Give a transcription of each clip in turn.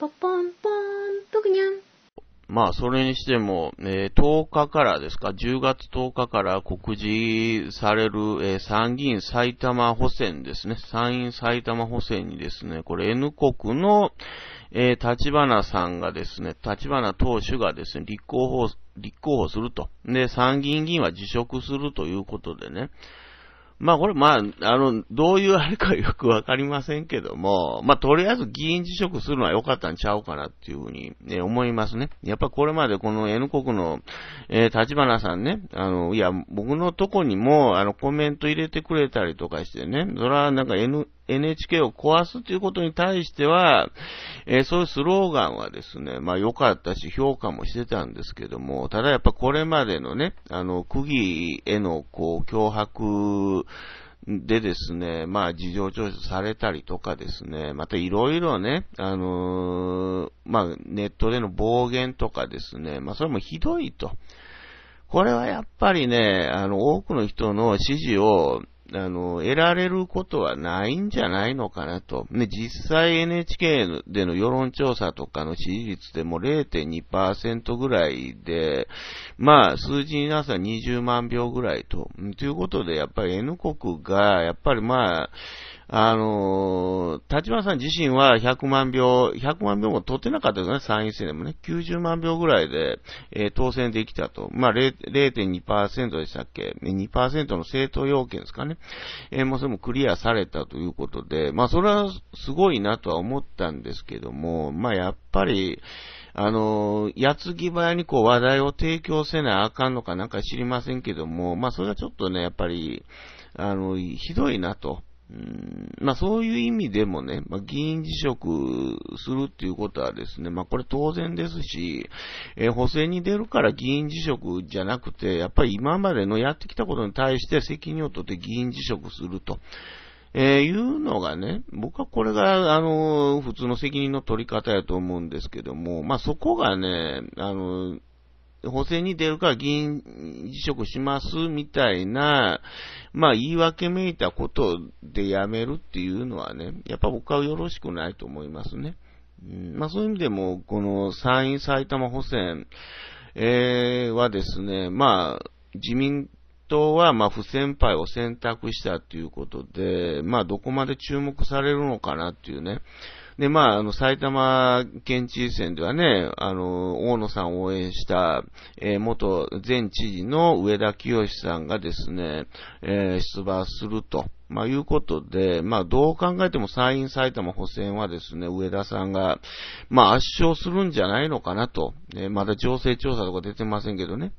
ポポンポン、ぷくにゃん。まあ、それにしても、えー10日からですか、10月10日から告示される、えー参議院埼玉補選ですね、参院埼玉補選にですね、これ N 国の、えー立花さんがですね、立花党首がですね、立候補、立候補すると。で、参議院議員は辞職するということでね、まあこれ、まあ、あの、どういうあれかよくわかりませんけども、まあとりあえず議員辞職するのは良かったんちゃうかなっていうふうに、ね、思いますね。やっぱこれまでこの N 国の、えー、立花さんね、あの、いや、僕のとこにも、あの、コメント入れてくれたりとかしてね、それはなんか N、NHK を壊すということに対しては、えーそういうスローガンはですね、まあ良かったし評価もしてたんですけども、ただやっぱこれまでのね、あの、区議へのこう、脅迫でですね、まあ事情聴取されたりとかですね、またいろいろね、あのーまあネットでの暴言とかですね、まあそれもひどいと。これはやっぱりね、あの、多くの人の支持を、あの、得られることはないんじゃないのかなと。ね、実際 NHK での世論調査とかの支持率でも0.2%ぐらいで、まあ、数字になさ20万票ぐらいと。ということで、やっぱり N 国が、やっぱりまあ、あのー、立花さん自身は100万票、100万票も取ってなかったですね、参院選でもね。90万票ぐらいで、えー当選できたと。まあ、0.2%でしたっけ ?2% の政党要件ですかね。えーもうそれもクリアされたということで、まあ、それはすごいなとは思ったんですけども、まあ、やっぱり、あのー、矢継ぎ早にこう話題を提供せなあかんのかなんか知りませんけども、まあ、それはちょっとね、やっぱり、あの、ひどいなと。うんまあそういう意味でもね、まあ、議員辞職するっていうことはですね、まあこれ当然ですし、えー補選に出るから議員辞職じゃなくて、やっぱり今までのやってきたことに対して責任を取って議員辞職すると。えーいうのがね、僕はこれが、あの、普通の責任の取り方やと思うんですけども、まあそこがね、あの、補選に出るから議員辞職しますみたいな、まあ言い訳めいたことでやめるっていうのはね、やっぱ僕はよろしくないと思いますね。まあそういう意味でも、この参院埼玉補選、えーはですね、まあ自民党はまあ不先輩を選択したということで、まあどこまで注目されるのかなっていうね。で、まあ、あの、埼玉県知事選ではね、あの、大野さんを応援した、えー元前知事の上田清さんがですね、えー出馬すると。まあ、いうことで、まあ、どう考えても参院埼玉補選はですね、上田さんが、まあ、圧勝するんじゃないのかなと。えーまだ情勢調査とか出てませんけどね。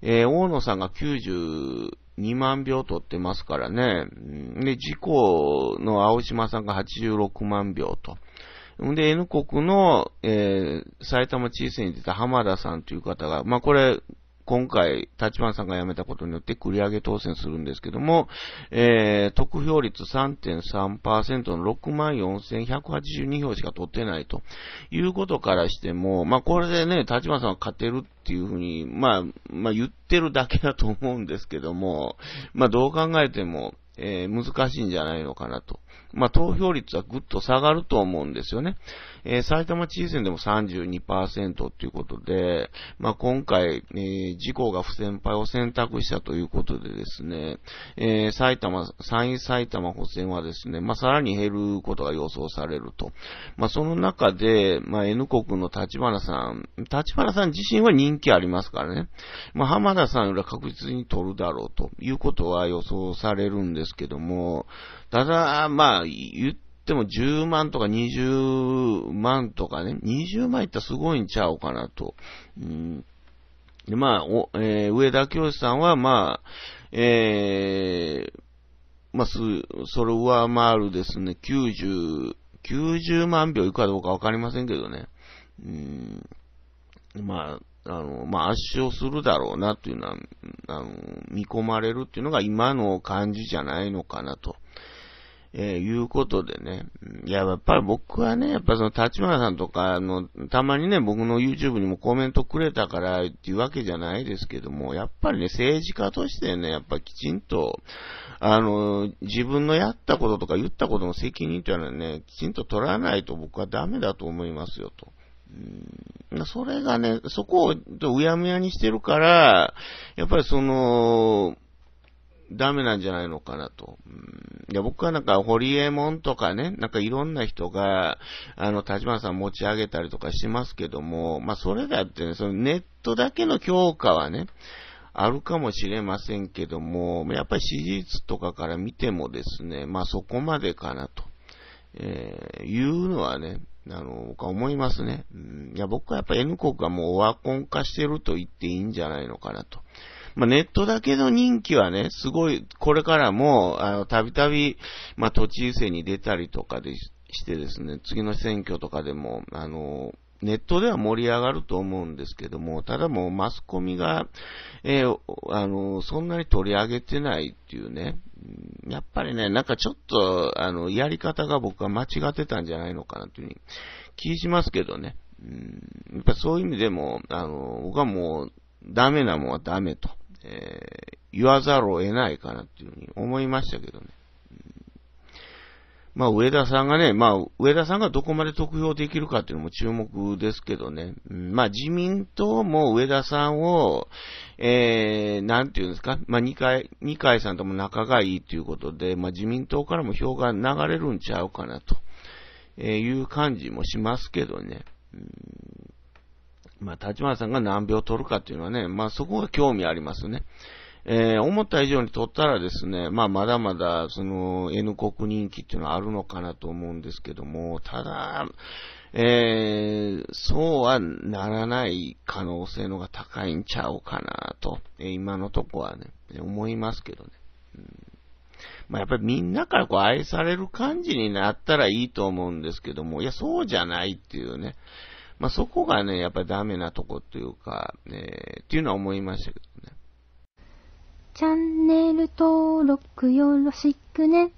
えー大野さんが90 2万票取ってますからね。で、自公の青島さんが86万票と。んで、N 国の、えー埼玉知事選に出た浜田さんという方が、まあ、これ、今回、立花さんが辞めたことによって繰り上げ当選するんですけども、えー、得票率3.3%の64,182票しか取ってないということからしても、まあ、これでね、立花さんは勝てるっていうふうに、まあ、まあ、言ってるだけだと思うんですけども、まあ、どう考えても、えー難しいんじゃないのかなと。まあ、投票率はぐっと下がると思うんですよね。えー埼玉知事選でも32%ということで、まあ、今回、えー自公が不先輩を選択したということでですね、えー埼玉、参院埼玉補選はですね、まあ、さらに減ることが予想されると。まあ、その中で、まあ、N 国の立花さん、立花さん自身は人気ありますからね。まあ、浜田さんよりは確実に取るだろうということは予想されるんですですけども、ただ、まあ、言っても10万とか20万とかね、20万いったらすごいんちゃうかなと。うんでまあ、おえー上田教師さんは、まあ、えーまあ、す、それを上回るですね、90、90万票いくかどうかわかりませんけどね。うんまあ、あの、まあ、圧勝するだろうなっていうのは、あの、見込まれるっていうのが今の感じじゃないのかなと。えー、いうことでね。いや、やっぱり僕はね、やっぱその立花さんとか、あの、たまにね、僕の YouTube にもコメントくれたからっていうわけじゃないですけども、やっぱりね、政治家としてね、やっぱきちんと、あの、自分のやったこととか言ったことの責任というのはね、きちんと取らないと僕はダメだと思いますよと。それがね、そこをうやむやにしてるから、やっぱりその、ダメなんじゃないのかなと。いや、僕はなんか、ホリエモンとかね、なんかいろんな人が、あの、立花さん持ち上げたりとかしますけども、まあ、それだってね、そのネットだけの評価はね、あるかもしれませんけども、やっぱり史実とかから見てもですね、まあ、そこまでかなと、えー、いうのはね、あの、僕は思いますね。うん、いや、僕はやっぱ N 国がもうオワコン化してると言っていいんじゃないのかなと。まあ、ネットだけの人気はね、すごい、これからも、あの、たびたび、まあ、都知事選に出たりとかでしてですね、次の選挙とかでも、あの、ネットでは盛り上がると思うんですけども、ただもうマスコミが、えー、あの、そんなに取り上げてないっていうね、やっぱりね、なんかちょっと、あの、やり方が僕は間違ってたんじゃないのかなというふうに気しますけどね。うん、やっぱそういう意味でも、あの、僕はもう、ダメなもんはダメと。えー、言わざるを得ないかなっていうふうに思いましたけどね。まあ、上田さんがね、まあ、上田さんがどこまで得票できるかっていうのも注目ですけどね。うん、まあ、自民党も上田さんを、えー、なんていうんですか、まあ、二階、二階さんとも仲がいいということで、まあ、自民党からも票が流れるんちゃうかなと、え、いう感じもしますけどね。うんまあ、立花さんが何秒取るかっていうのはね、まあ、そこが興味ありますね。えー、思った以上に取ったらですね、まあ、まだまだ、その、N 国人気っていうのはあるのかなと思うんですけども、ただ、えー、そうはならない可能性のが高いんちゃうかなと、えー、今のとこはね、思いますけどね。うんまあ、やっぱりみんなからこう愛される感じになったらいいと思うんですけども、いや、そうじゃないっていうね。まあ、そこがね、やっぱりダメなとこっていうか、え、っていうのは思いましたけどね。チャンネル登録よろしくね。